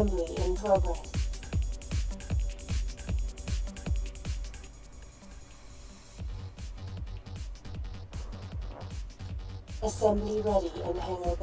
Assembly in progress. Assembly ready in Hangar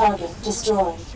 Target destroyed.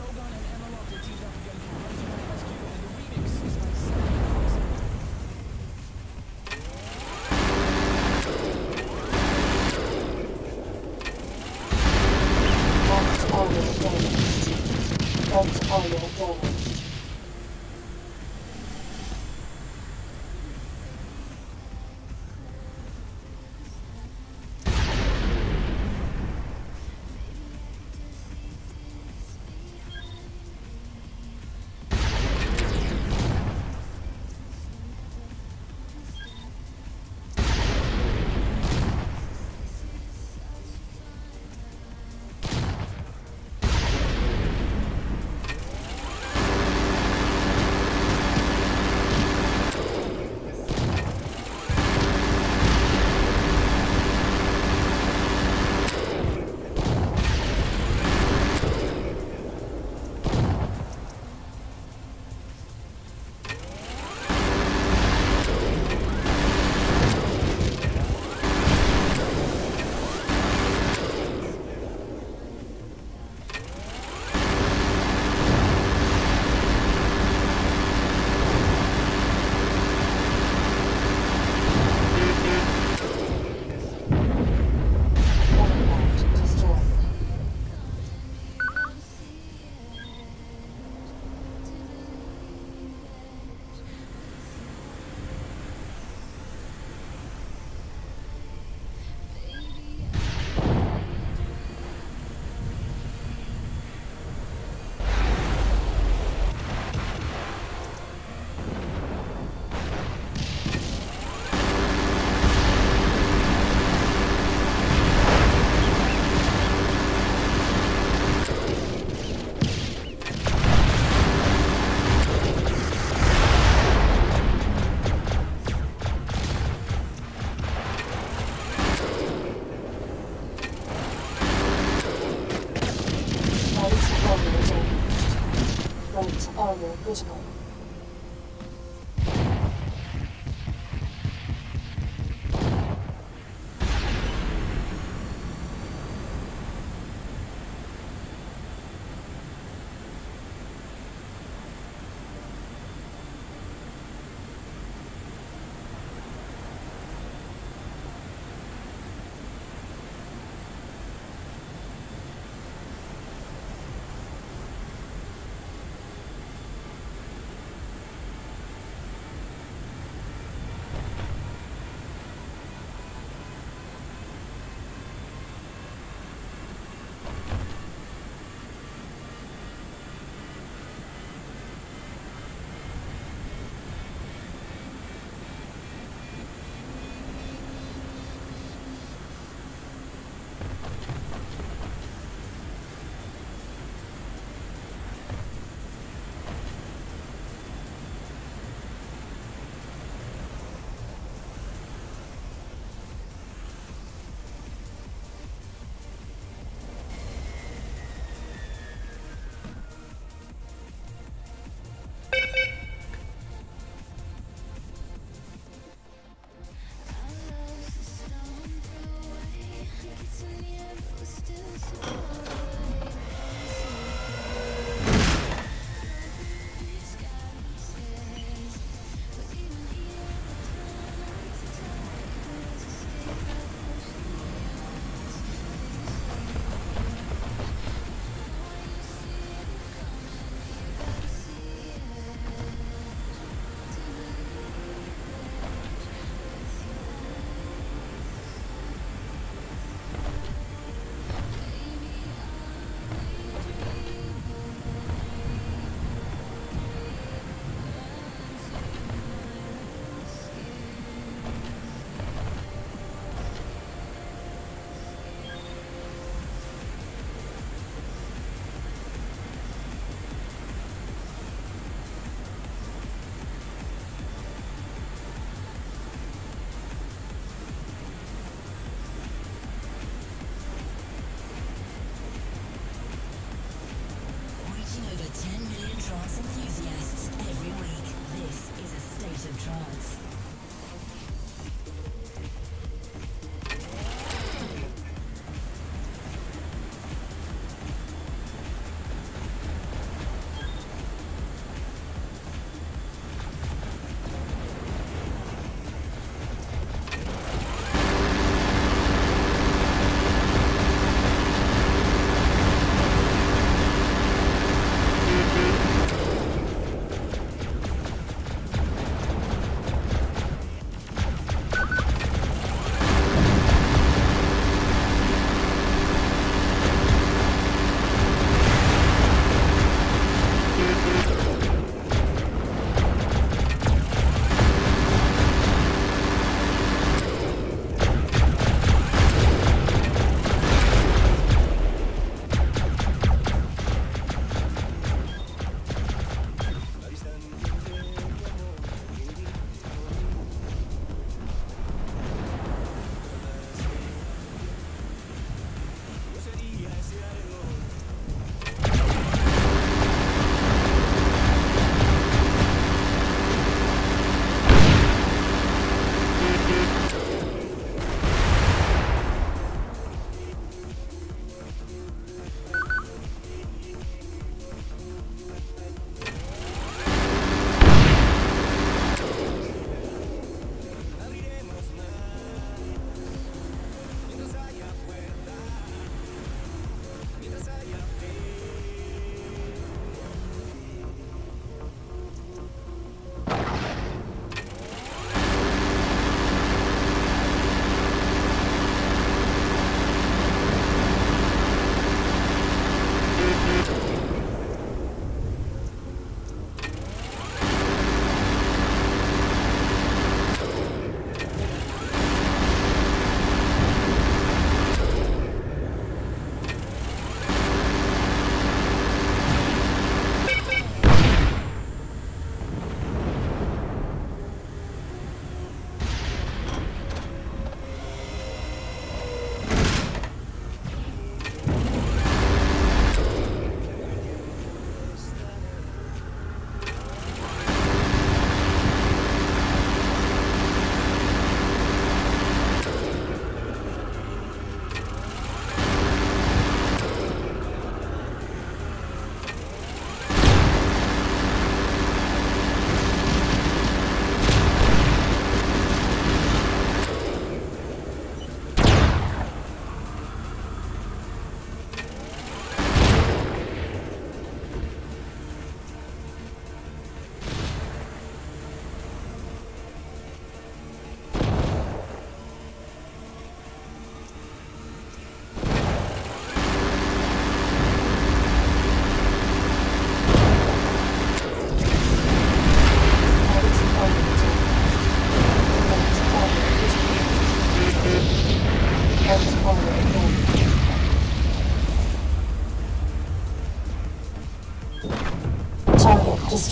哦我不知道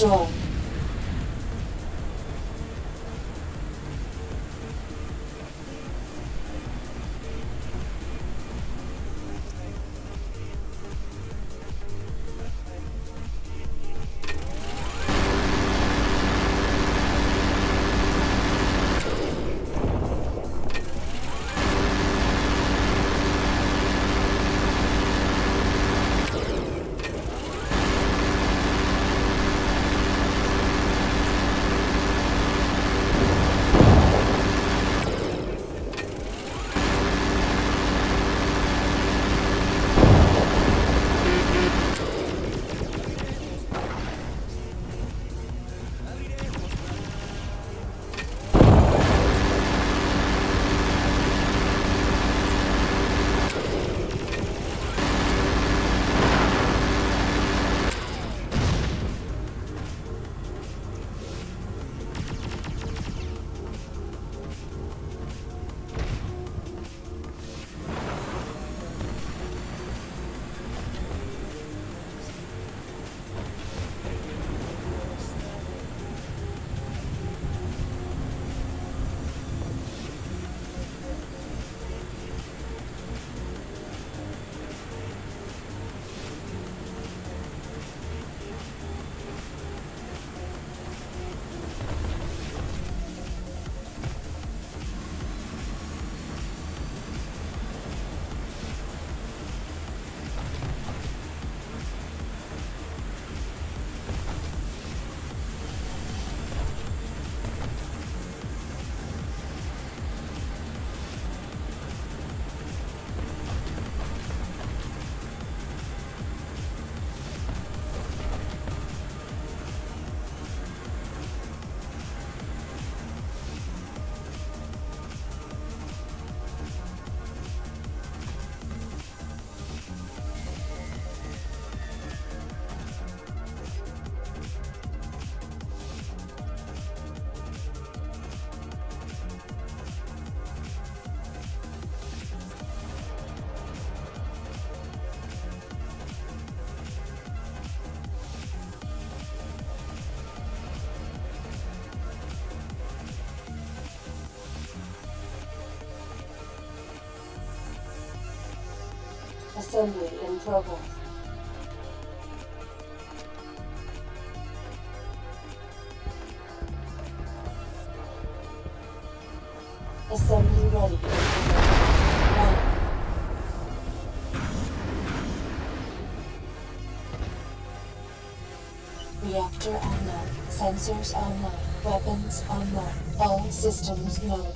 destroyed. Assembly in progress. Assembly ready. One. Reactor online. Sensors online. Weapons online. All systems nominal.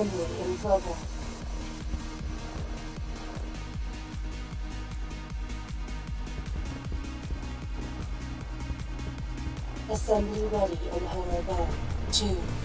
Assembly in progress. Assembly ready in Hangar Bay. 2.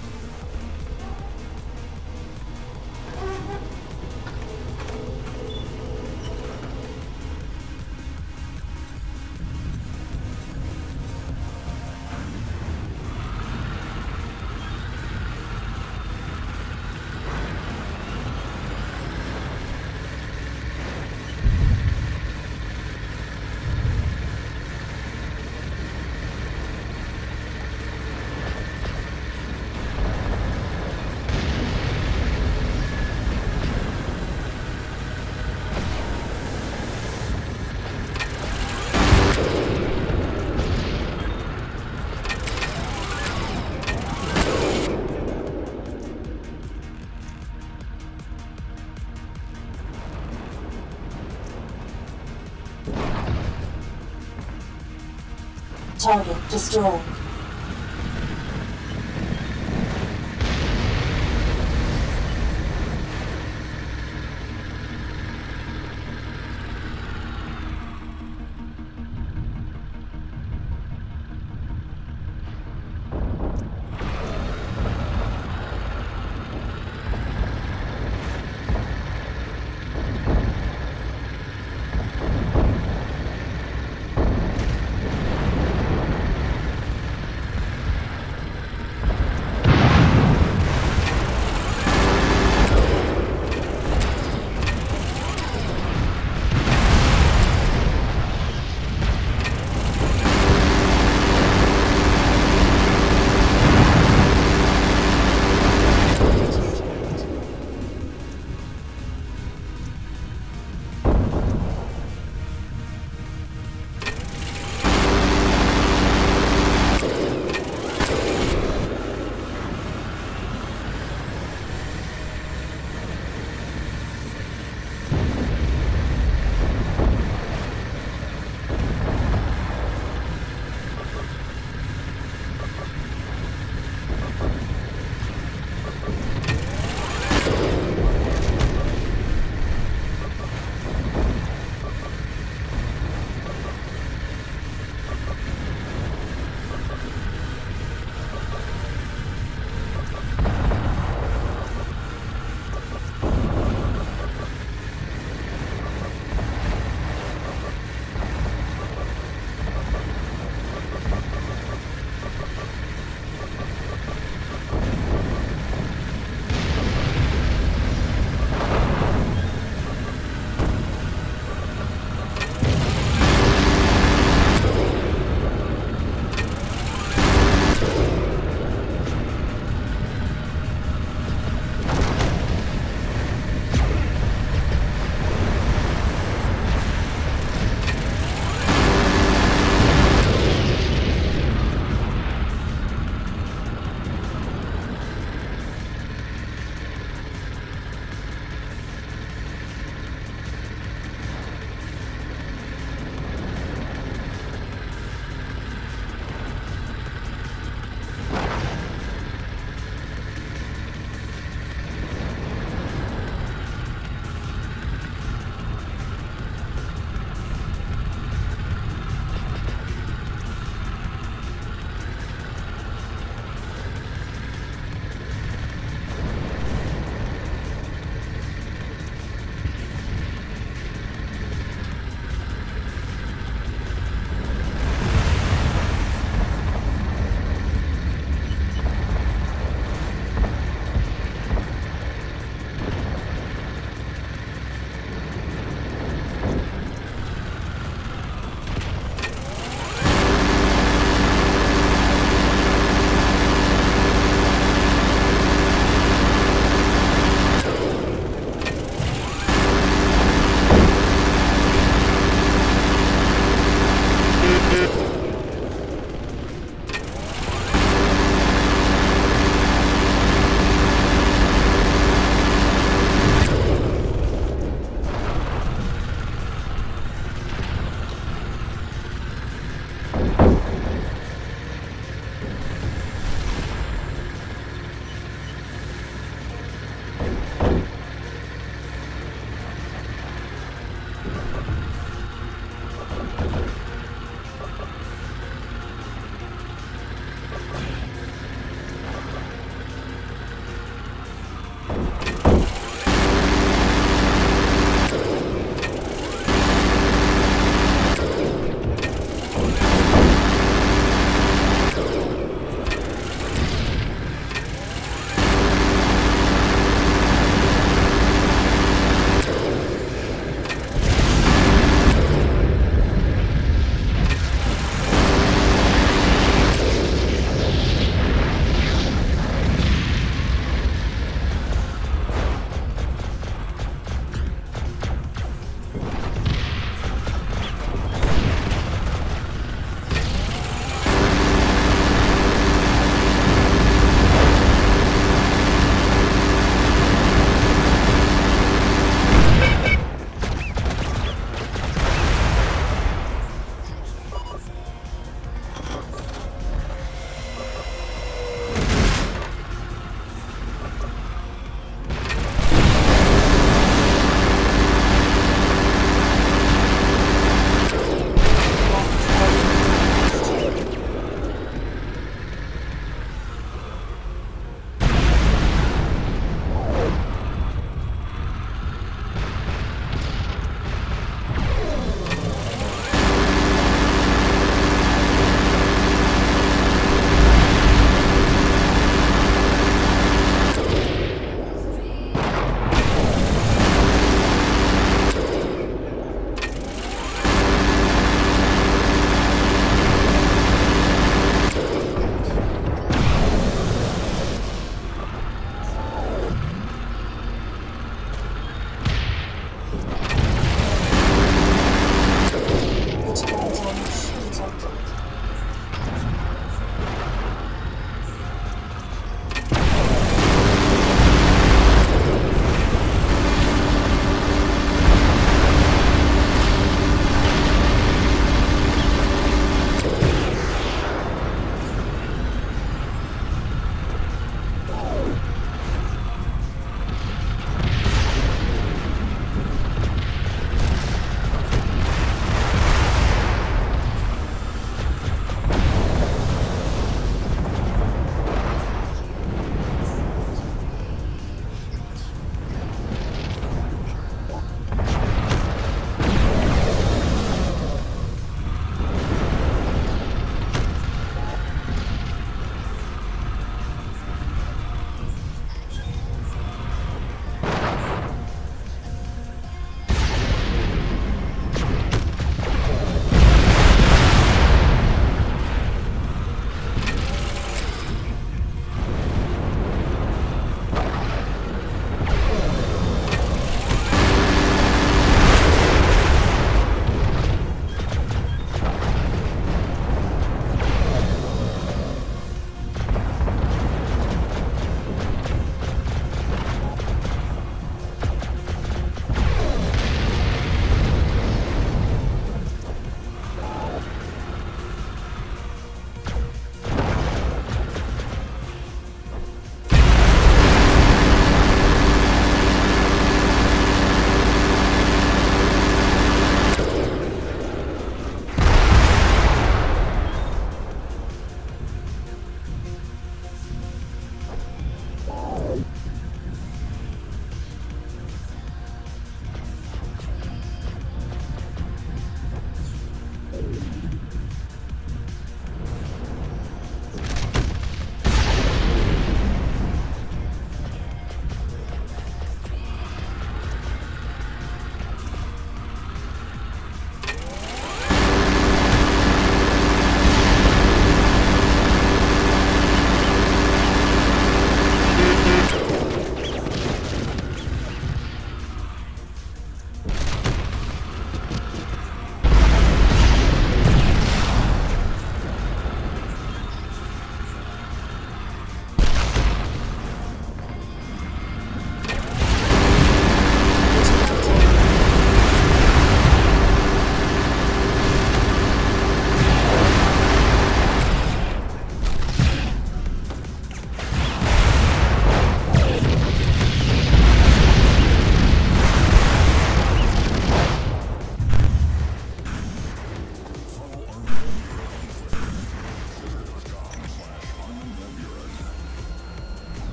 Target destroyed.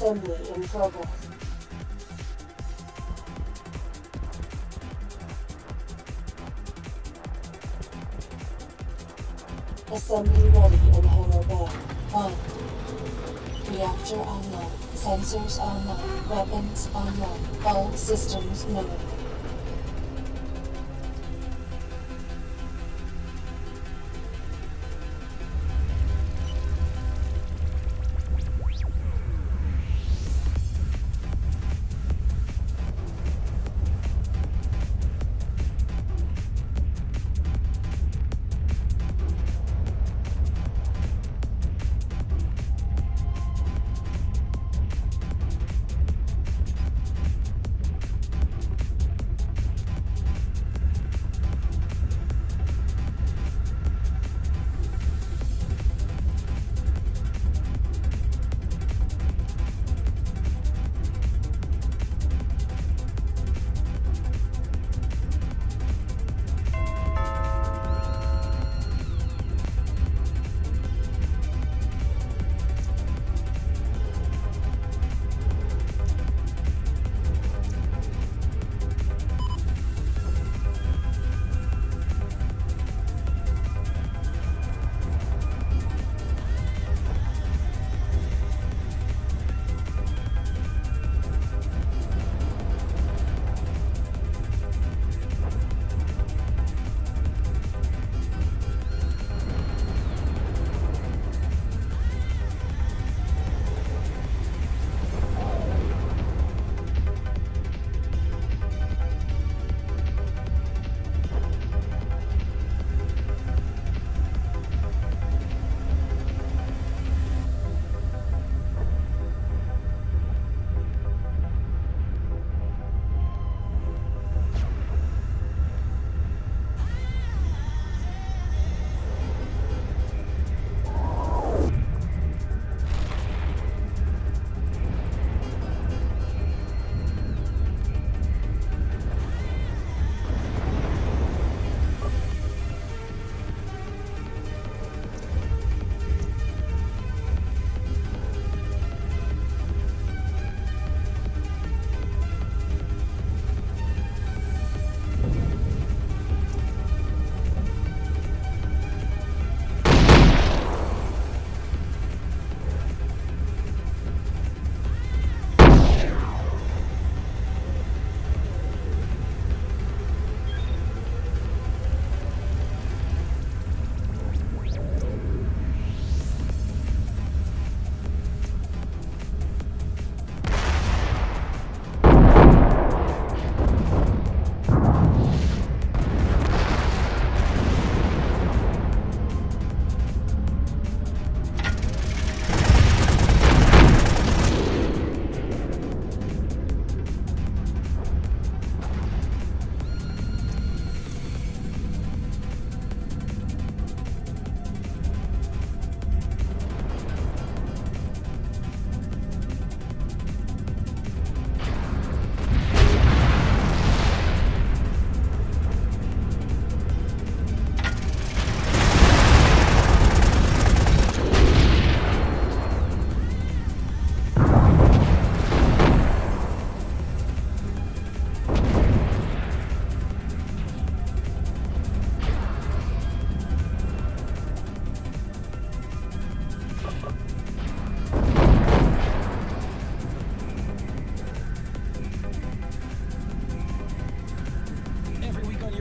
Assembly in progress. Assembly ready in Hangar Bay. 1. Reactor online. Sensors online. Weapons online. All systems nominated.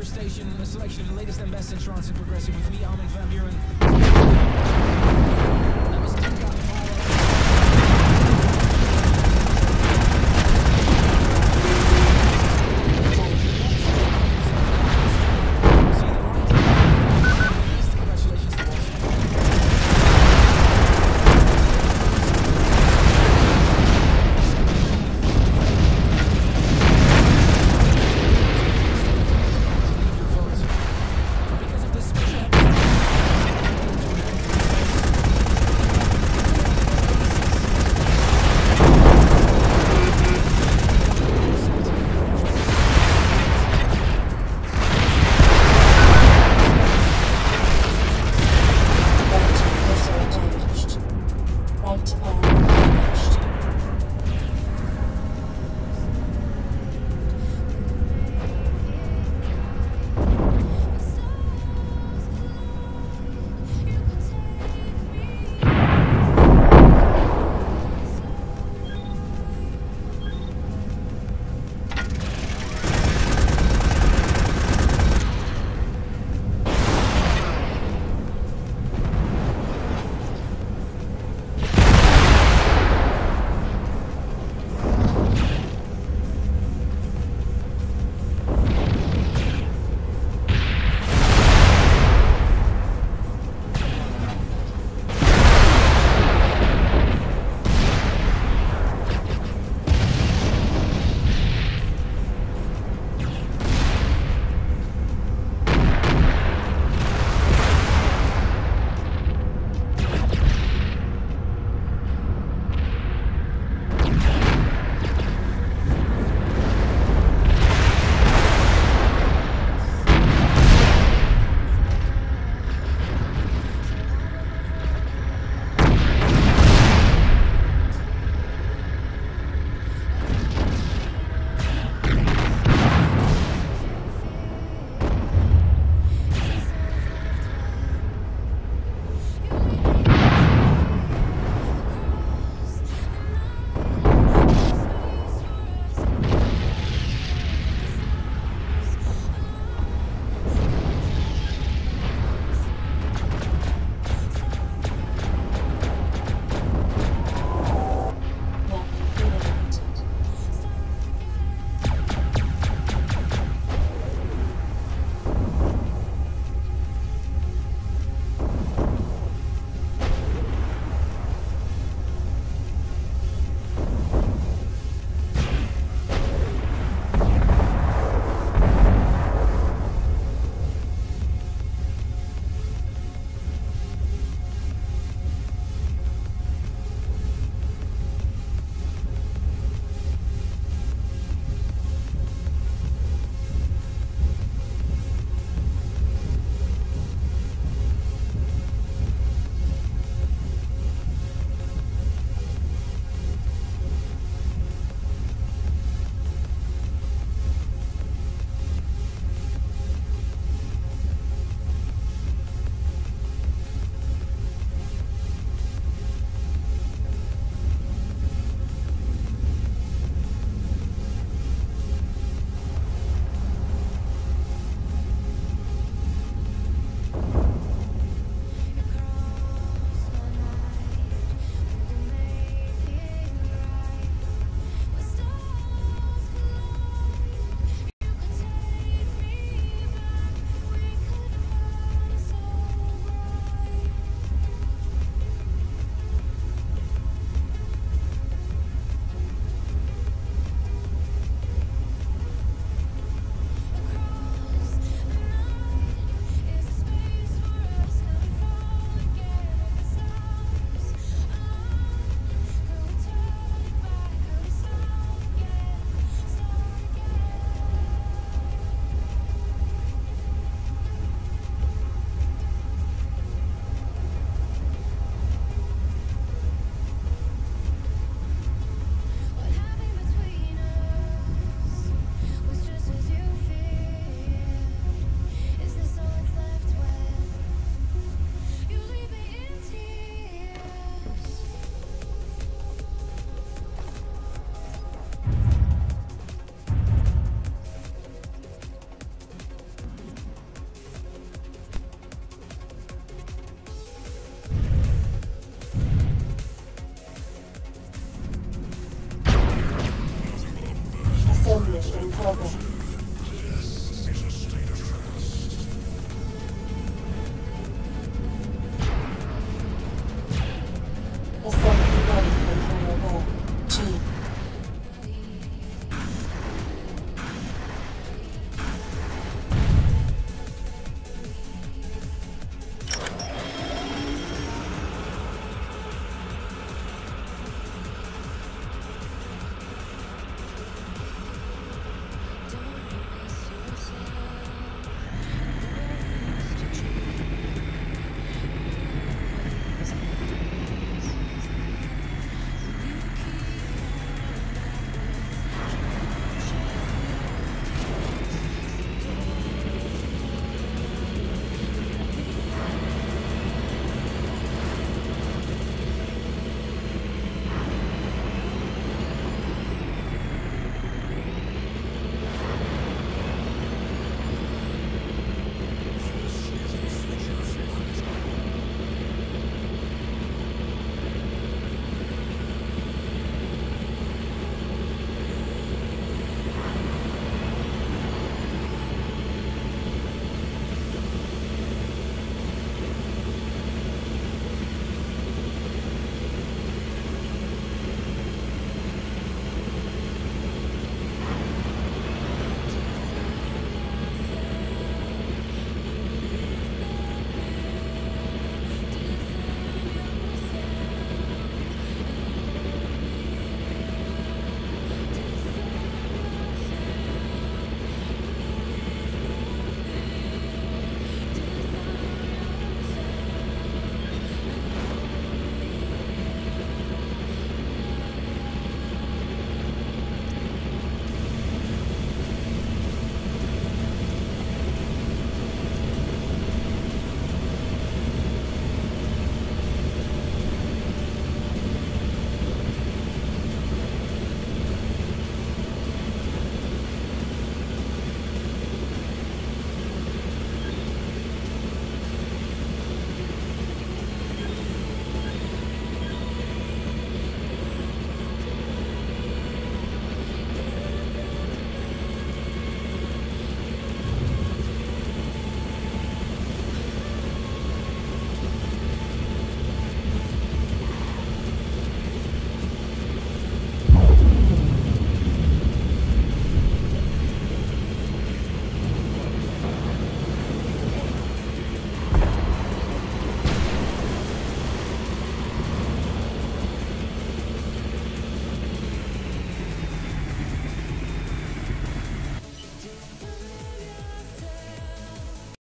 station, a selection of the latest and best in trance and progressive with me, Armin van Buuren.